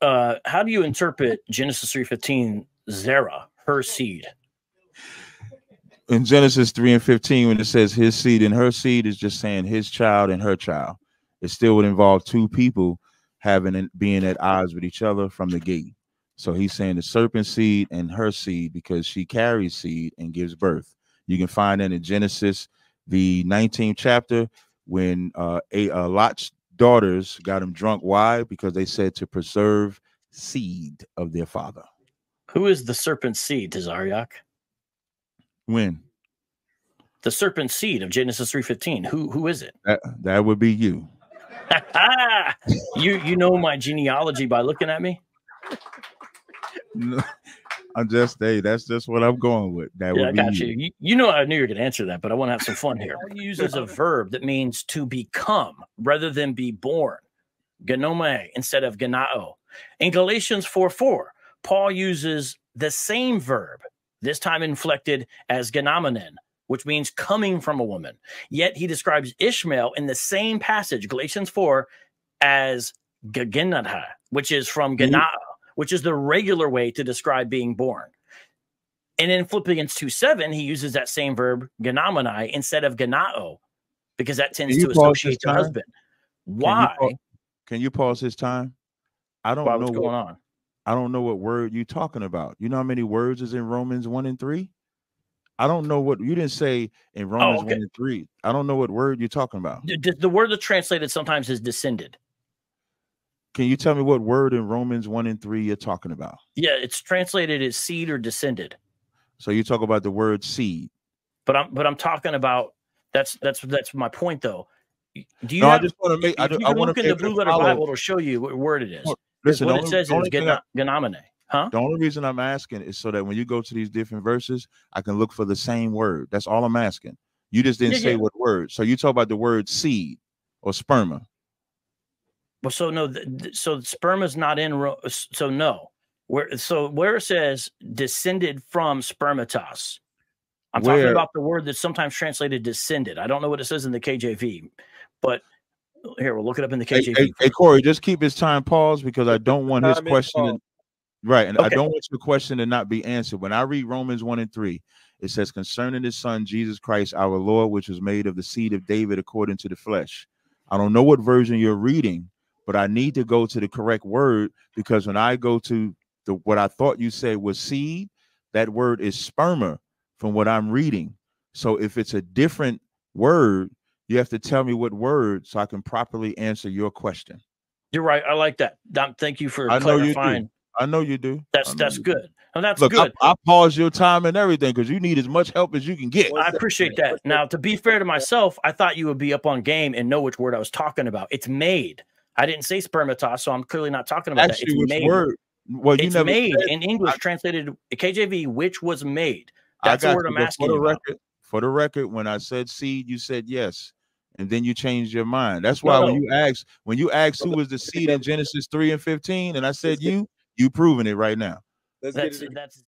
Uh, how do you interpret Genesis three fifteen? Zerah, her seed. In Genesis three and fifteen, when it says his seed and her seed, is just saying his child and her child. It still would involve two people having being at odds with each other from the gate. So he's saying the serpent seed and her seed because she carries seed and gives birth. You can find that in Genesis, the 19th chapter, when uh, a, uh, Lot's daughters got him drunk. Why? Because they said to preserve seed of their father. Who is the serpent seed, Tazaryach? When? The serpent seed of Genesis 3.15. Who who is it? That, that would be you. you you know my genealogy by looking at me? I'm just hey, that's just what I'm going with. That yeah, I got you. you. you. know, I knew you were going to answer that, but I want to have some fun here. He uses a verb that means to become rather than be born, genome instead of genao. In Galatians 4 4, Paul uses the same verb, this time inflected as genomenon, which means coming from a woman. Yet he describes Ishmael in the same passage, Galatians 4, as gaginatha, which is from mm-hmm. genao which is the regular way to describe being born. And in Philippians 2 7, he uses that same verb, genomenai, instead of genao, because that tends to associate the husband. Why? Can you, can you, pause his time? I don't Why, know what's going what, on. I don't know what word you're talking about. You know how many words is in Romans 1 and 3? I don't know what you didn't say in oh, Romans oh, okay. 1 and 3. I don't know what word you're talking about. The, the word that's translated sometimes is descended. Can you tell me what word in Romans 1 and 3 you're talking about? Yeah, it's translated as seed or descended. So you talk about the word seed. But I'm but I'm talking about that's that's that's my point though. Do you no, have, I just want to make I, I want to in the blue letter Bible it'll show you what word it is. Listen, what it says is genomine. Huh? The only reason I'm asking is so that when you go to these different verses, I can look for the same word. That's all I'm asking. You just didn't yeah, say yeah. what word. So you talk about the word seed or sperma. Well, so no, so sperm is not in. So no, where so where it says descended from spermatos. I'm where? talking about the word that's sometimes translated descended. I don't know what it says in the KJV, but here we'll look it up in the KJV. Hey, hey, hey Corey, just keep his time paused because I don't want his question. right, and okay. I don't want your question to not be answered. When I read Romans one and three, it says concerning his son Jesus Christ, our Lord, which was made of the seed of David according to the flesh. I don't know what version you're reading, but I need to go to the correct word because when I go to the what I thought you said was seed, that word is sperma from what I'm reading. So if it's a different word, you have to tell me what word so I can properly answer your question. You're right. I like that. Thank you for I clarifying. Know I know you do. That's that's good. Do. Oh, that's Look, good. I, I, pause your time and everything because you need as much help as you can get. I appreciate that. Now, to be fair to myself, I thought you would be up on game and know which word I was talking about. It's made. I didn't say spermatos, so I'm clearly not talking about Actually, that. It's made. Word? Well, it's made said, in English, I, translated KJV, which was made. That's the word I'm asking. For the record, for the record, when I said seed, you said yes, and then you changed your mind. That's why no. when you asked, when you asked who was the seed in Genesis three and fifteen, and I said you, you proving it right now. That's, that's